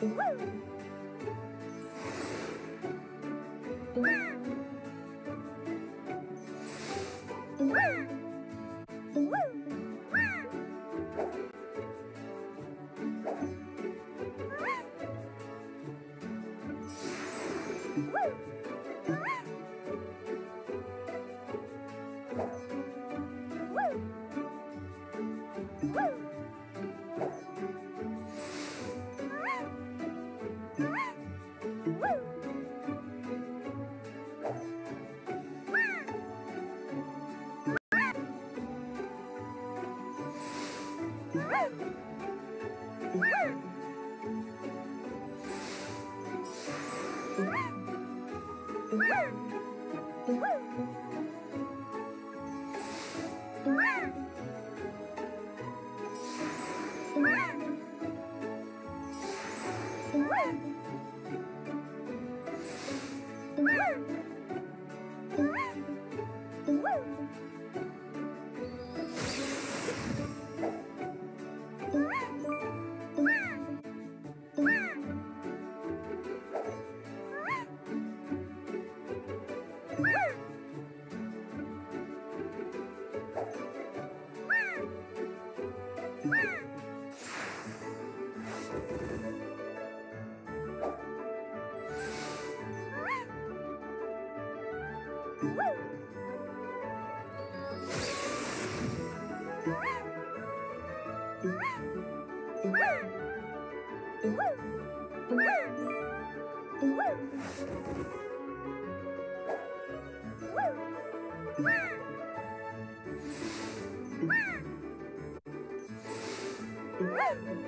Woo! Woo! Woo! Woo!